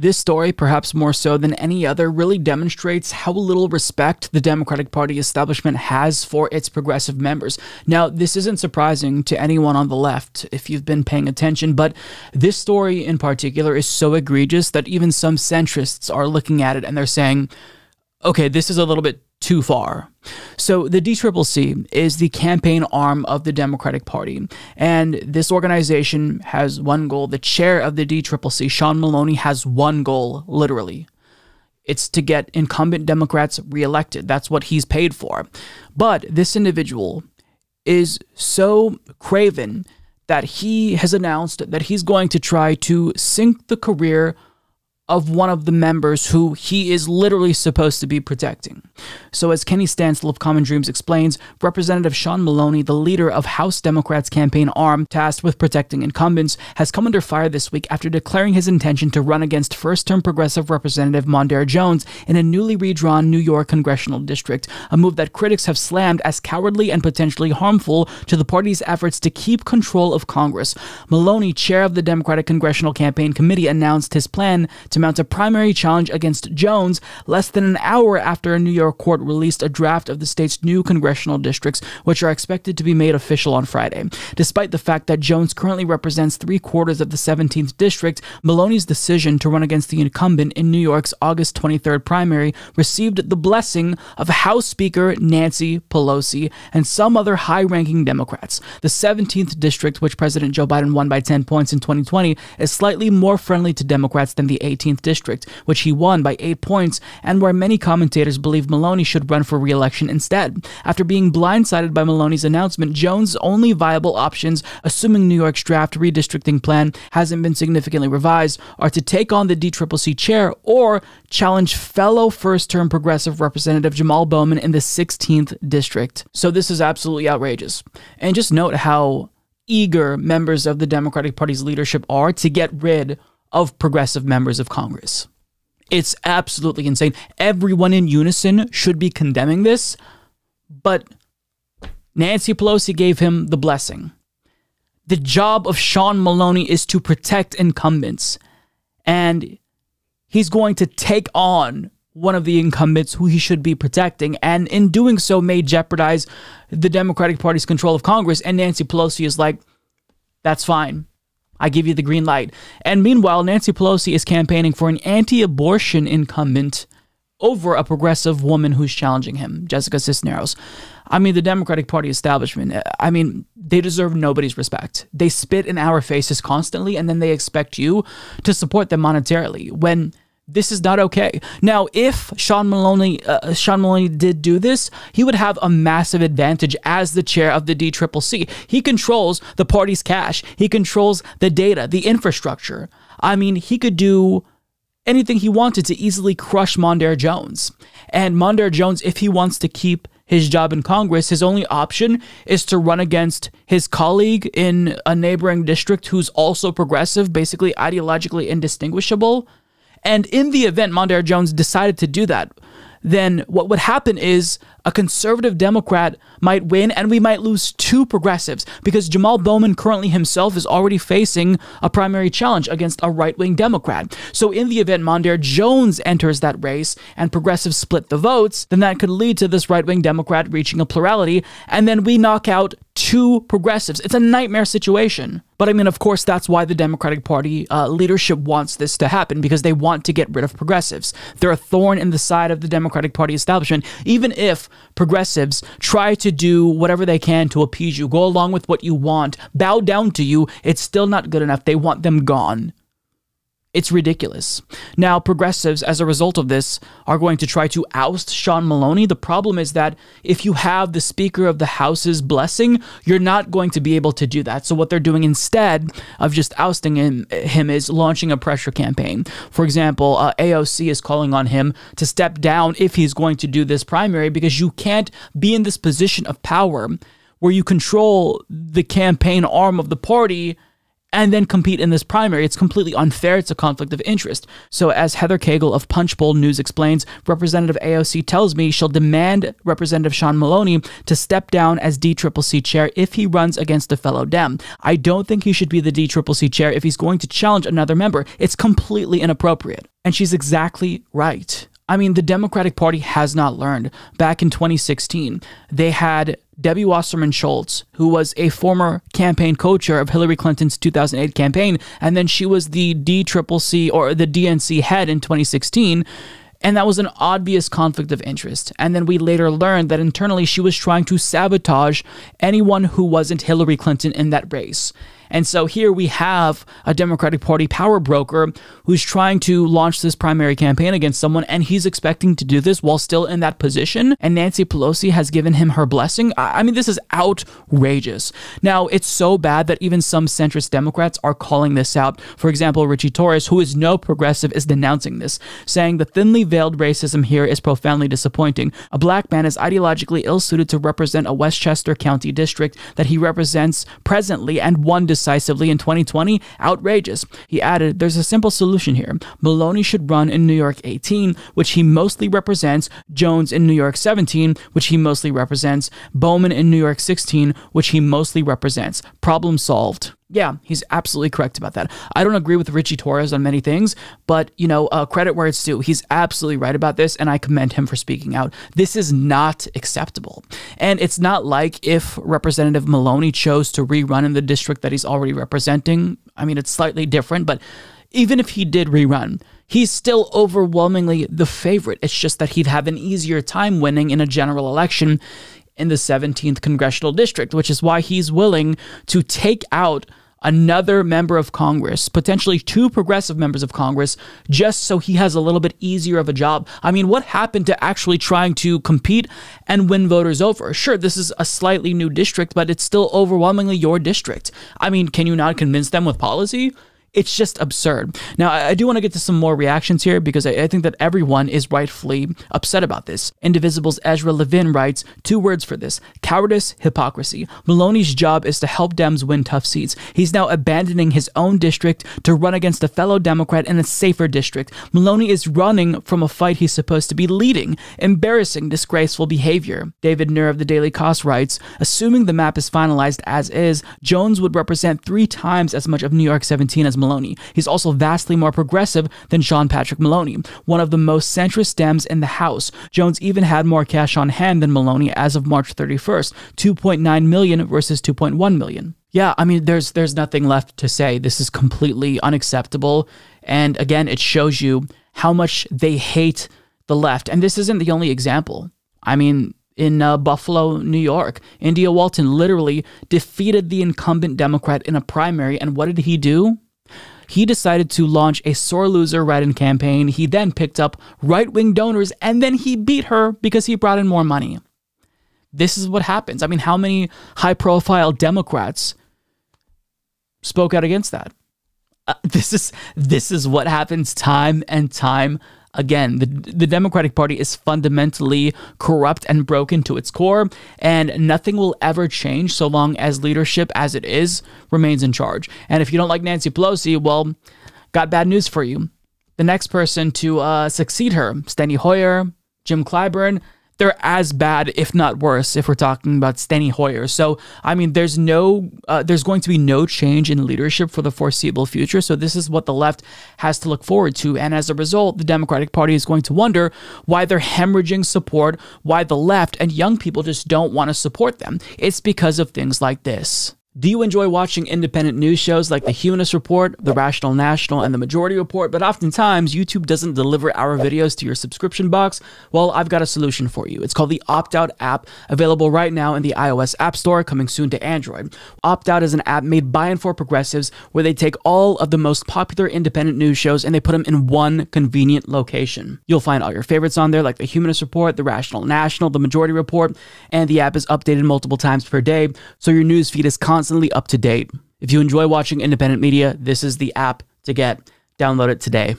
This story, perhaps more so than any other, really demonstrates how little respect the Democratic Party establishment has for its progressive members. Now, this isn't surprising to anyone on the left if you've been paying attention, but this story in particular is so egregious that even some centrists are looking at it and they're saying, okay, this is a little bit too far. So, the DCCC is the campaign arm of the Democratic Party, and this organization has one goal. The chair of the DCCC, Sean Maloney, has one goal, literally. It's to get incumbent Democrats reelected. That's what he's paid for. But this individual is so craven that he has announced that he's going to try to sink the career of one of the members who he is literally supposed to be protecting. So, as Kenny Stancil of Common Dreams explains, Representative Sean Maloney, the leader of House Democrats' campaign arm tasked with protecting incumbents, has come under fire this week after declaring his intention to run against first term progressive Representative Mondaire Jones in a newly redrawn New York congressional district, a move that critics have slammed as cowardly and potentially harmful to the party's efforts to keep control of Congress. Maloney, chair of the Democratic Congressional Campaign Committee, announced his plan to mount a primary challenge against Jones less than an hour after a New York court released a draft of the state's new congressional districts, which are expected to be made official on Friday. Despite the fact that Jones currently represents three quarters of the 17th district, Maloney's decision to run against the incumbent in New York's August 23rd primary received the blessing of House Speaker Nancy Pelosi and some other high ranking Democrats. The 17th district, which President Joe Biden won by 10 points in 2020, is slightly more friendly to Democrats than the 18th 18th District, which he won by eight points, and where many commentators believe Maloney should run for re election instead. After being blindsided by Maloney's announcement, Jones' only viable options, assuming New York's draft redistricting plan hasn't been significantly revised, are to take on the DCCC chair or challenge fellow first term progressive Representative Jamal Bowman in the 16th District. So this is absolutely outrageous. And just note how eager members of the Democratic Party's leadership are to get rid of progressive members of Congress. It's absolutely insane. Everyone in unison should be condemning this, but Nancy Pelosi gave him the blessing. The job of Sean Maloney is to protect incumbents, and he's going to take on one of the incumbents who he should be protecting, and in doing so, may jeopardize the Democratic Party's control of Congress. And Nancy Pelosi is like, that's fine. I give you the green light. And meanwhile, Nancy Pelosi is campaigning for an anti abortion incumbent over a progressive woman who's challenging him, Jessica Cisneros. I mean, the Democratic Party establishment, I mean, they deserve nobody's respect. They spit in our faces constantly, and then they expect you to support them monetarily when this is not okay. Now, if Sean Maloney, uh, Sean Maloney did do this, he would have a massive advantage as the chair of the DCCC. He controls the party's cash. He controls the data, the infrastructure. I mean, he could do anything he wanted to easily crush Mondaire Jones. And Mondaire Jones, if he wants to keep his job in Congress, his only option is to run against his colleague in a neighboring district who's also progressive, basically ideologically indistinguishable. And in the event Mondaire Jones decided to do that, then what would happen is a conservative Democrat might win and we might lose two progressives because Jamal Bowman currently himself is already facing a primary challenge against a right wing Democrat. So, in the event Mondaire Jones enters that race and progressives split the votes, then that could lead to this right wing Democrat reaching a plurality, and then we knock out two progressives. It's a nightmare situation. But I mean, of course, that's why the Democratic Party uh, leadership wants this to happen because they want to get rid of progressives. They're a thorn in the side of the Democratic Party establishment, even if progressives try to do whatever they can to appease you, go along with what you want, bow down to you, it's still not good enough. They want them gone. It's ridiculous. Now, progressives, as a result of this, are going to try to oust Sean Maloney. The problem is that if you have the Speaker of the House's blessing, you're not going to be able to do that. So, what they're doing instead of just ousting him, him is launching a pressure campaign. For example, uh, AOC is calling on him to step down if he's going to do this primary because you can't be in this position of power where you control the campaign arm of the party and then compete in this primary. It's completely unfair. It's a conflict of interest. So, as Heather Caygle of Punchbowl News explains, Representative AOC tells me she'll demand Representative Sean Maloney to step down as DCCC chair if he runs against a fellow Dem. I don't think he should be the DCCC chair if he's going to challenge another member. It's completely inappropriate. And she's exactly right. I mean, the Democratic Party has not learned. Back in 2016, they had Debbie Wasserman Schultz, who was a former campaign co-chair of Hillary Clinton's 2008 campaign, and then she was the DCCC or the DNC head in 2016. And that was an obvious conflict of interest. And then we later learned that internally she was trying to sabotage anyone who wasn't Hillary Clinton in that race. And so here we have a Democratic Party power broker who's trying to launch this primary campaign against someone, and he's expecting to do this while still in that position. And Nancy Pelosi has given him her blessing. I mean, this is outrageous. Now, it's so bad that even some centrist Democrats are calling this out. For example, Richie Torres, who is no progressive, is denouncing this, saying the thinly veiled racism here is profoundly disappointing. A black man is ideologically ill suited to represent a Westchester County district that he represents presently and won decisively in 2020, outrageous. He added, There's a simple solution here. Maloney should run in New York 18, which he mostly represents, Jones in New York 17, which he mostly represents, Bowman in New York 16, which he mostly represents. Problem solved. Yeah, he's absolutely correct about that. I don't agree with Richie Torres on many things, but you know, uh, credit where it's due. He's absolutely right about this, and I commend him for speaking out. This is not acceptable, and it's not like if Representative Maloney chose to rerun in the district that he's already representing. I mean, it's slightly different, but even if he did rerun, he's still overwhelmingly the favorite. It's just that he'd have an easier time winning in a general election in the 17th congressional district, which is why he's willing to take out another member of Congress, potentially two progressive members of Congress, just so he has a little bit easier of a job. I mean, what happened to actually trying to compete and win voters over? Sure, this is a slightly new district, but it's still overwhelmingly your district. I mean, can you not convince them with policy? It's just absurd. Now, I do want to get to some more reactions here because I, think that everyone is rightfully upset about this. Indivisible's Ezra Levin writes two words for this cowardice, hypocrisy. Maloney's job is to help Dems win tough seats. He's now abandoning his own district to run against a fellow Democrat in a safer district. Maloney is running from a fight he's supposed to be leading. Embarrassing, disgraceful behavior. David Nir of the Daily Kos writes Assuming the map is finalized as is, Jones would represent three times as much of New York 17 as Maloney. He's also vastly more progressive than Sean Patrick Maloney, one of the most centrist Dems in the House. Jones even had more cash on hand than Maloney as of March 31st, 2.9 million versus 2.1 million. Yeah, I mean there's there's nothing left to say. This is completely unacceptable and again it shows you how much they hate the left. And this isn't the only example. I mean, in uh, Buffalo, New York. India Walton literally defeated the incumbent Democrat in a primary. And what did he do? He decided to launch a sore loser write in campaign. He then picked up right wing donors and then he beat her because he brought in more money. This is what happens. I mean, how many high profile Democrats spoke out against that? Uh, this is this is what happens time and time Again, the, the Democratic Party is fundamentally corrupt and broken to its core, and nothing will ever change so long as leadership as it is remains in charge. And if you don't like Nancy Pelosi, well, got bad news for you. The next person to uh, succeed her, Steny Hoyer, Jim Clyburn, they're as bad, if not worse, if we're talking about Steny Hoyer. So, I mean, there's no, uh, there's going to be no change in leadership for the foreseeable future. So, this is what the left has to look forward to. And as a result, the Democratic Party is going to wonder why they're hemorrhaging support, why the left and young people just don't want to support them. It's because of things like this. Do you enjoy watching independent news shows like The Humanist Report, The Rational National, and The Majority Report, but oftentimes YouTube doesn't deliver our videos to your subscription box? Well, I've got a solution for you. It's called the Opt Out app, available right now in the iOS App Store, coming soon to Android. Opt Out is an app made by and for progressives where they take all of the most popular independent news shows and they put them in one convenient location. You'll find all your favorites on there, like The Humanist Report, The Rational National, The Majority Report, and the app is updated multiple times per day, so your news feed is constantly constantly up to date. If you enjoy watching independent media, this is the app to get. Download it today.